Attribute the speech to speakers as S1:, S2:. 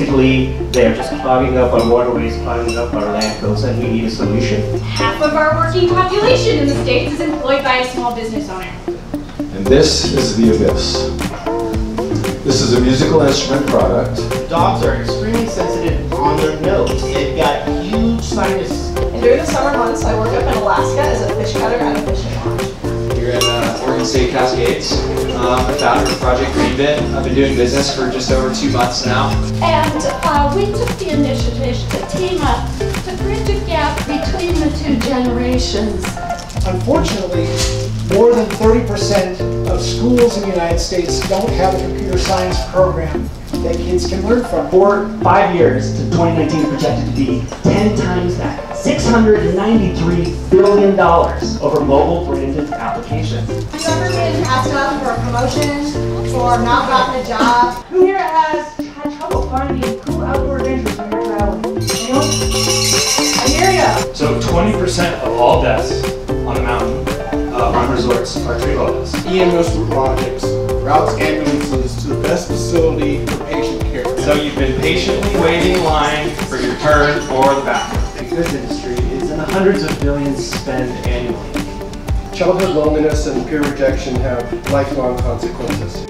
S1: basically, they're just clogging up our waterways, clogging up our landfills, and we need a solution.
S2: Half of our working population in the States is employed by a small business owner.
S3: And this is the Abyss. This is a musical instrument product.
S1: Dogs are extremely sensitive on their nose. They've got huge sinus.
S4: And during the summer months, I work up in Alaska as a fish cutter at a fishing lodge.
S5: Here in Oregon State Cascades. Um, the founder of Project Greenbit. I've been doing business for just over two months now.
S6: And uh, we took the initiative to team up to bridge a gap between the two generations.
S7: Unfortunately, more than 30% of schools in the United States don't have a computer science program that kids can learn from.
S8: For five years to 2019 projected to be 10 times that. $693 billion over mobile branded applications.
S4: Have you ever been passed up for a promotion or not gotten a job?
S8: Who here has had trouble finding cool outdoor adventures in your valley? Anyone? I hear ya!
S9: So 20% of all deaths on a mountain uh, on resorts are tree deaths.
S10: EMS Robotics routes ambulances to the best facility for patient care.
S9: So you've been patiently waiting in line for your turn for the bathroom.
S8: The goods industry is in the hundreds of billions spent annually.
S10: Childhood loneliness and peer rejection have lifelong consequences.